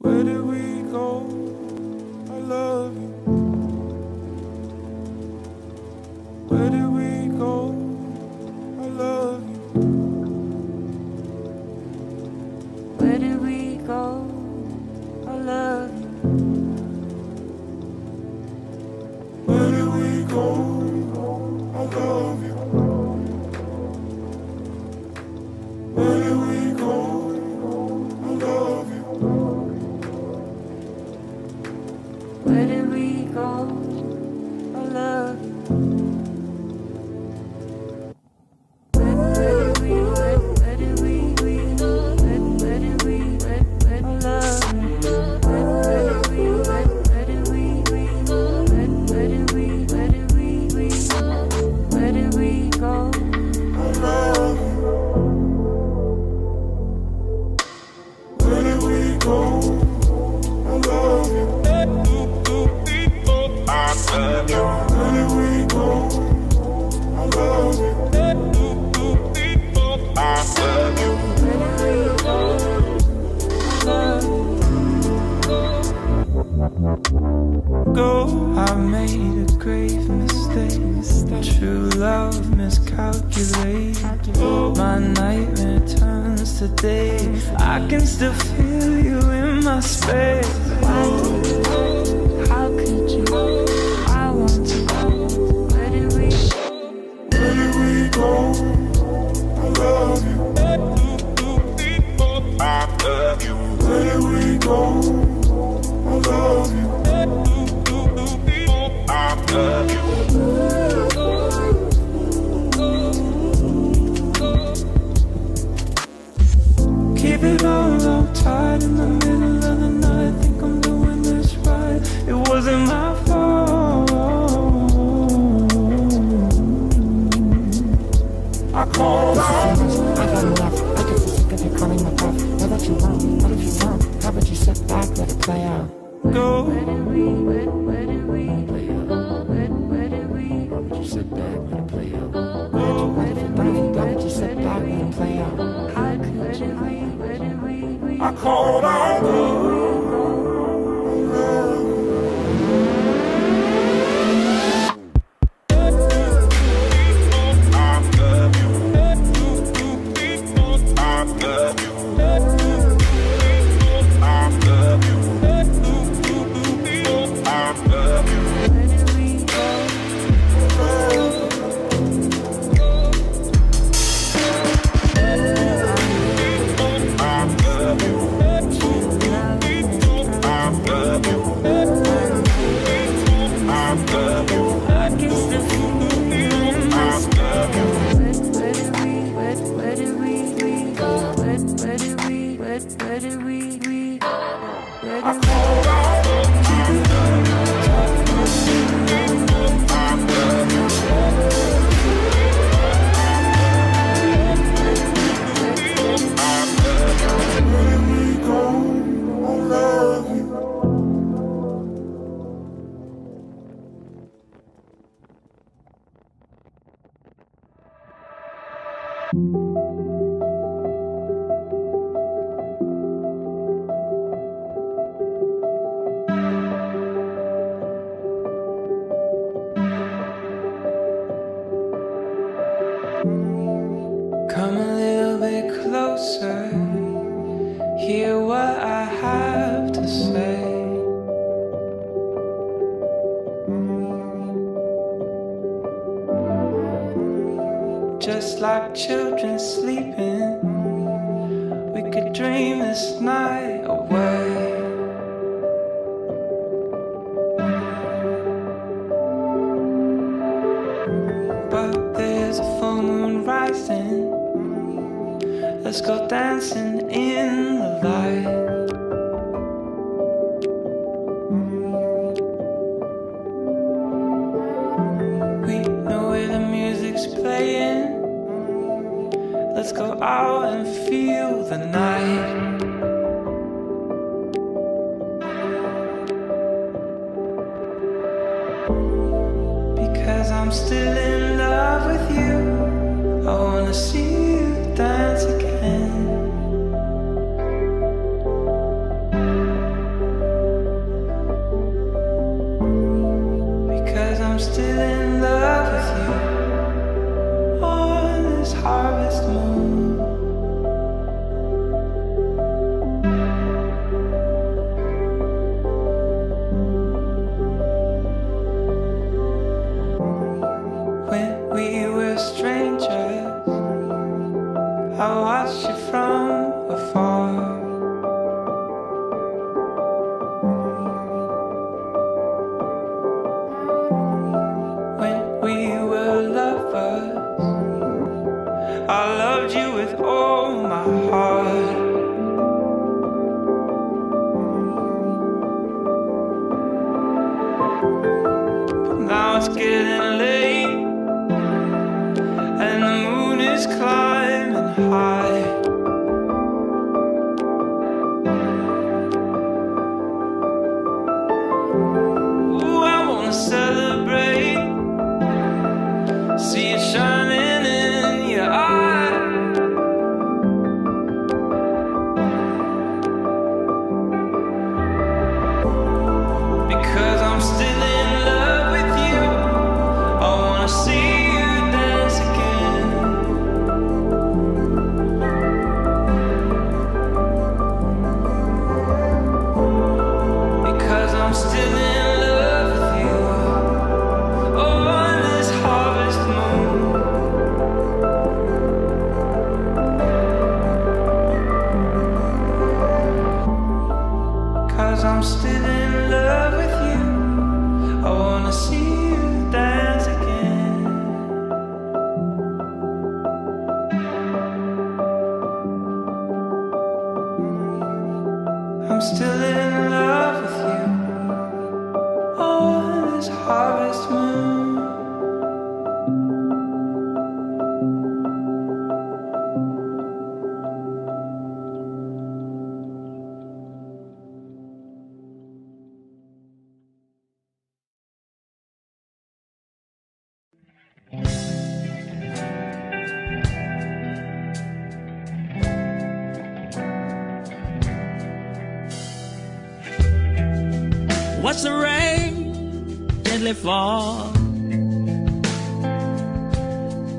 Where did we go? I love you. Go. I made a grave mistake. True love miscalculated. My nightmare turns to day. I can still feel you in my space. How could you? I want to know. Where did we Where did we go? I love you I love you. Where did we go? Go. Where did we where, where did we Play out. where, where did we How about you sit back, it play out? where did we How about you sit back, it play could where did we where did we we I called out. where Just like children sleeping, we could dream this night away. But there's a full moon rising. Let's go dancing Let's go out and feel the night. Because I'm still in love with you. I wanna see how I What's the rain gently fall?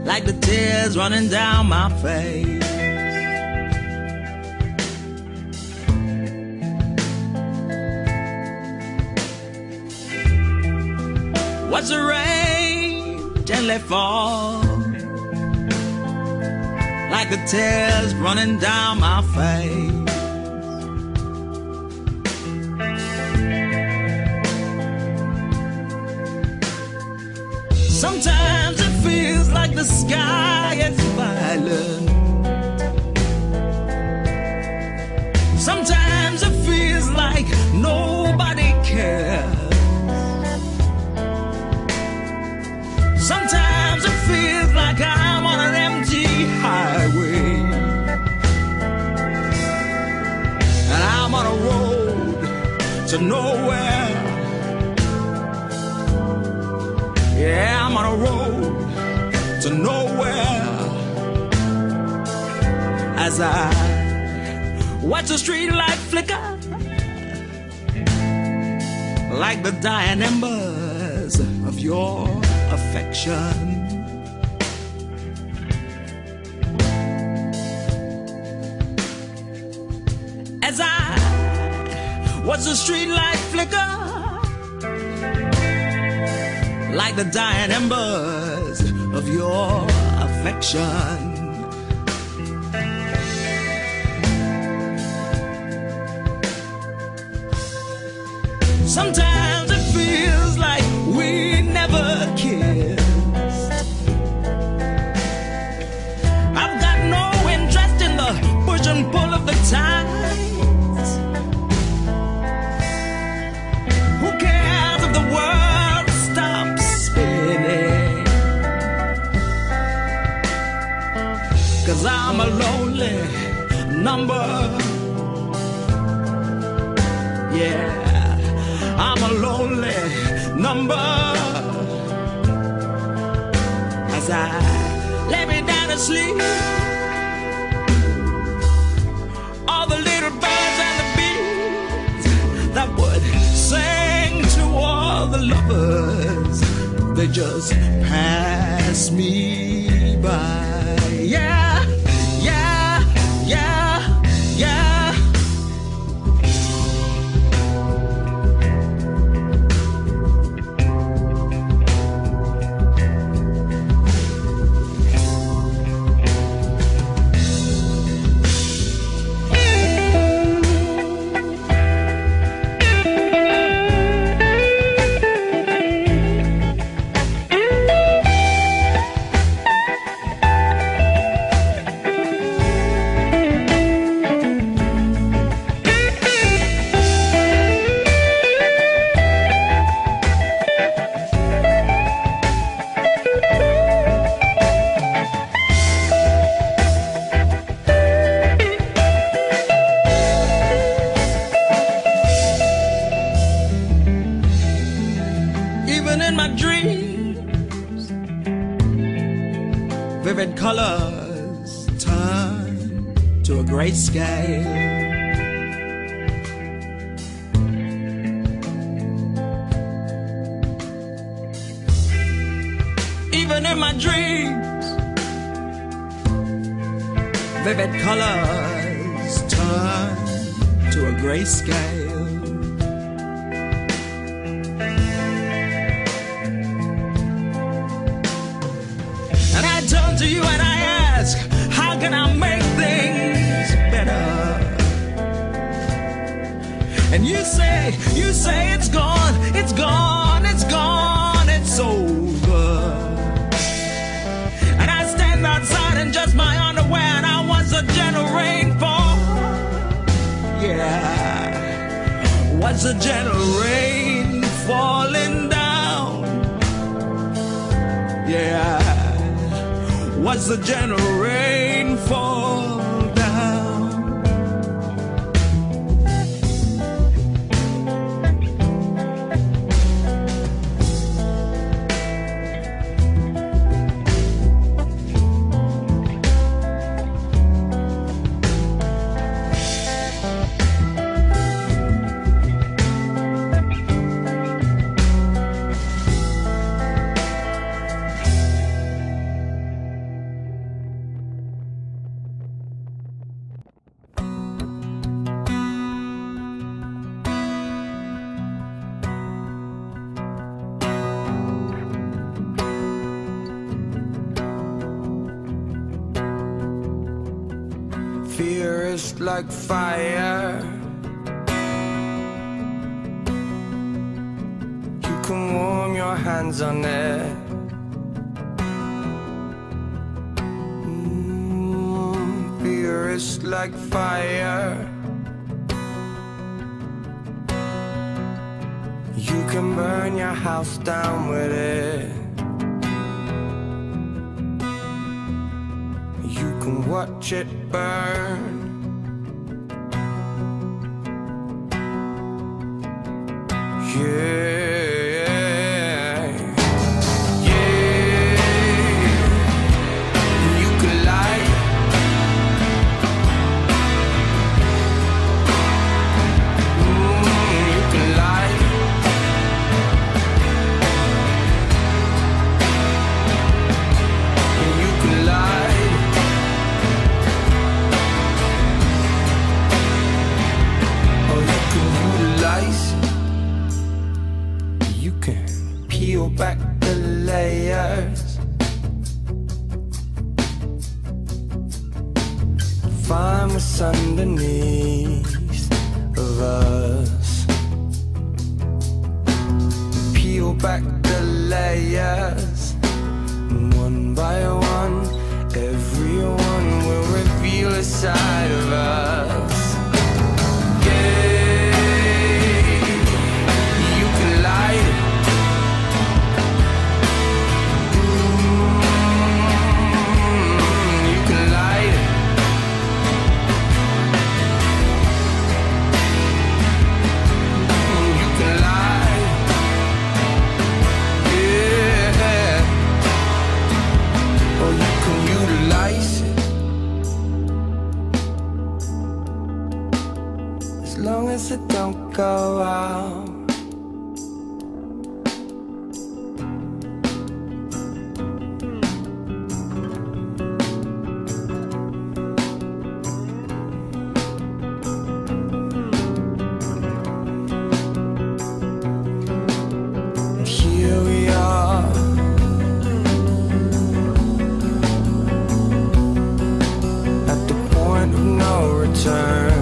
Like the tears running down my face. What's the rain? gently fall like the tears running down my face. Sometimes it feels like the sky is to nowhere. Yeah, I'm on a road to nowhere. As I watch the street light flicker like the dying embers of your affection. What's the street light flicker? Like the dying embers of your affection. Sometimes just pass me by. Yeah. Vivid colors turn to a grayscale. And I turn to you and I ask, how can I make things better? And you say, you say it's gone, it's gone, watch a gentle rain falling down. Yeah. Watch the gentle rain Is like fire. You can warm your hands on it. Mm, fear is like fire. You can burn your house down with it. You can watch it burn. Yeah. Layers. Find what's underneath of us. Peel back the layers. One by one, everyone will reveal a side of us. Return.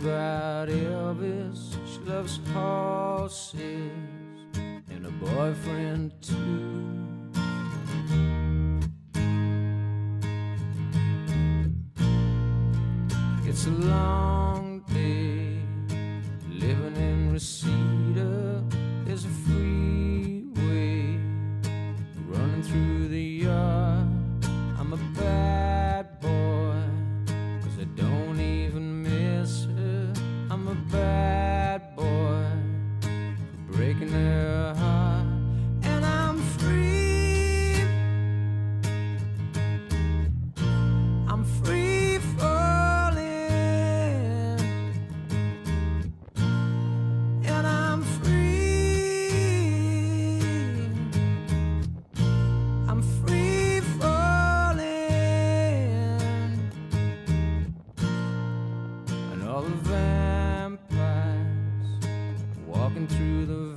about Elvis. She loves horses. all the vampires walking through the